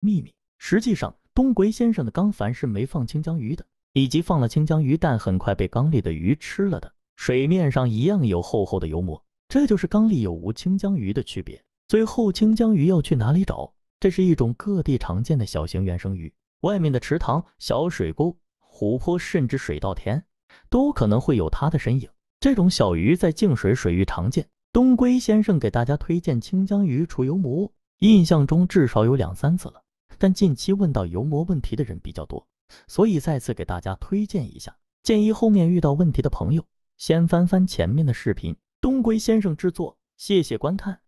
秘密。实际上，东龟先生的缸凡是没放清江鱼的，以及放了清江鱼但很快被缸里的鱼吃了的，水面上一样有厚厚的油膜。这就是缸里有无清江鱼的区别。最后，清江鱼要去哪里找？这是一种各地常见的小型原生鱼，外面的池塘、小水沟、湖泊，甚至水稻田，都可能会有它的身影。这种小鱼在静水水域常见。东龟先生给大家推荐清江鱼除油膜，印象中至少有两三次了。但近期问到油膜问题的人比较多，所以再次给大家推荐一下。建议后面遇到问题的朋友，先翻翻前面的视频。东归先生制作，谢谢观看。